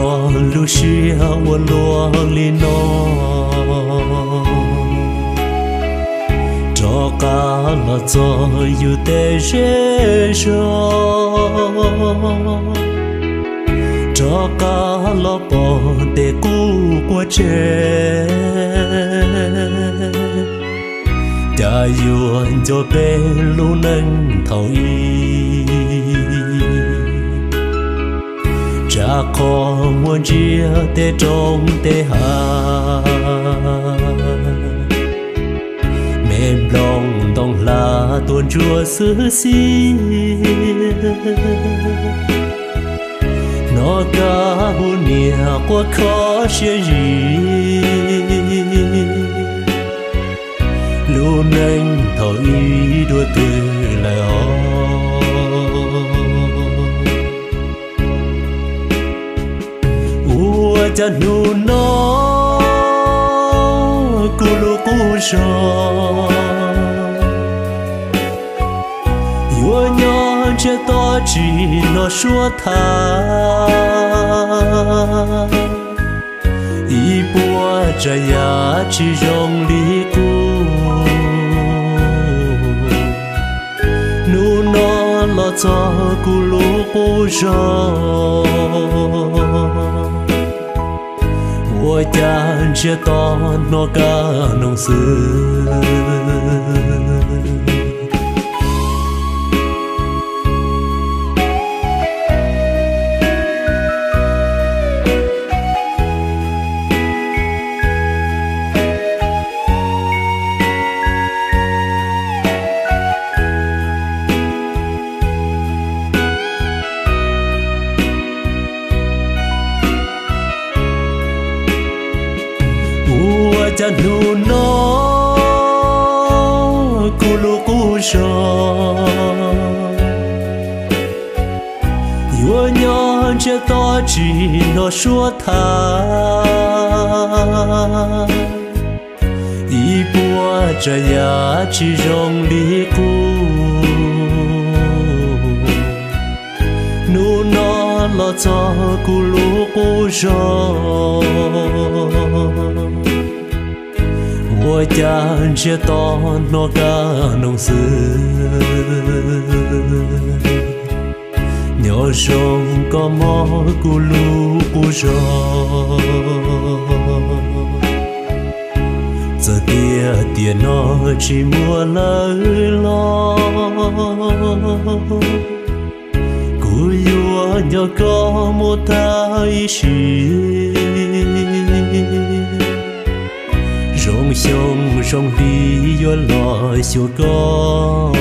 khó lu xia wa lo li no cho cả là cho yêu tê cho cả là bỏ để cũ qua chế cha yêu cho bé lu nâng có muốn chia tê trong tê hà mềm lòng đồng là tuôn chùa xứ xí nó cả hôn nia quá khó chia gì nu no kulu lu yo nyo che to chi no shuo tha. I bùa cha ya chi rong li ku nu no lo cho kulu lu 我家这到那个农事。 Nu no kulu kusho yo sò. Che to chi no xua tha. I bua cha ya chi rong li ku nu no lo cho kulu kusho cha chia to nó ca nông sư nhỏ sông có mó cu lu cu rò giờ tia tia nó chỉ mua lỡ lo. Cu yua nhỏ có một thai xin sông sông sông đi yo lo siêu con